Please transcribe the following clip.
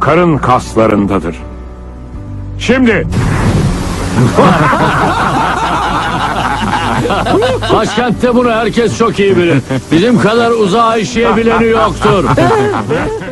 karın kaslarındadır. Şimdi Başkentte bunu herkes çok iyi bilir. Bizim kadar uzağa işleyebileni yoktur.